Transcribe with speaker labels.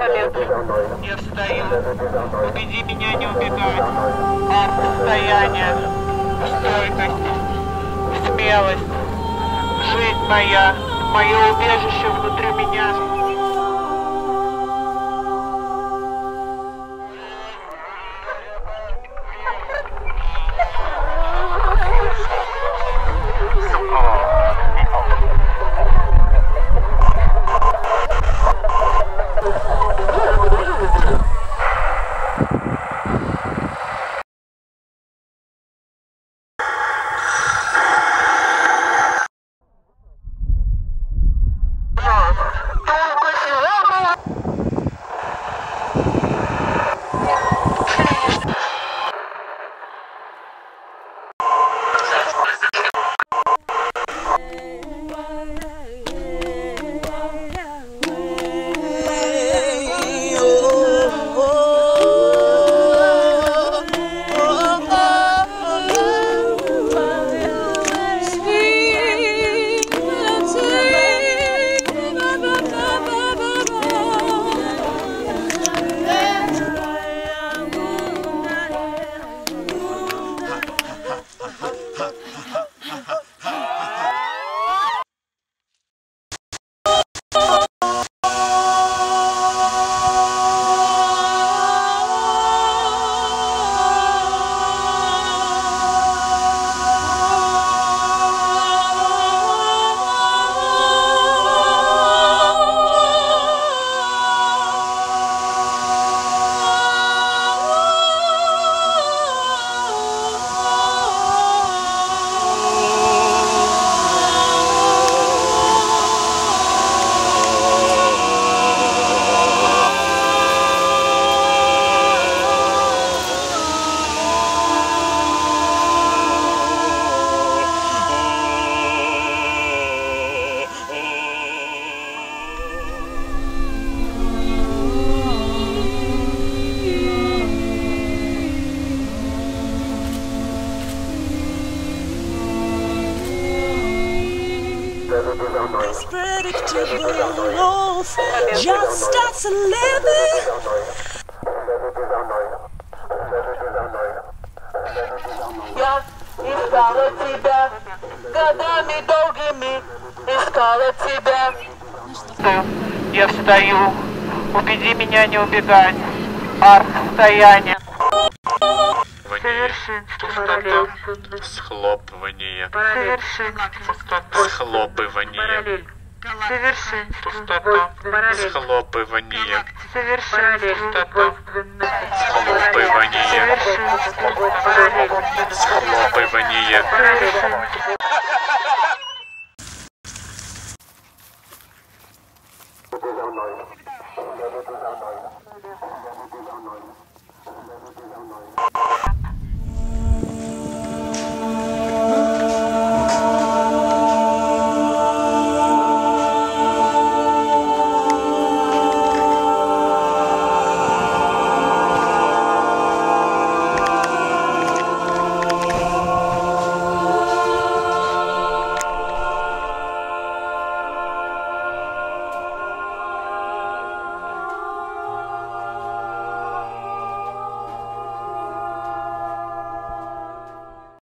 Speaker 1: Олег, я встаю. Убеди меня не убегать. Арт состояние, стойкость, смелость. Жизнь моя, мое убежище внутри меня.
Speaker 2: This predictable wolf just starts living.
Speaker 1: Я искала тебя годами долгими, искала тебя. Я встаю, убеди меня не убегать. Арт состояние.
Speaker 3: Пустота. Схлопывание. Схлопывание. Пустота. Схлопывание. Пустота. Схлопывание. Схлопывание.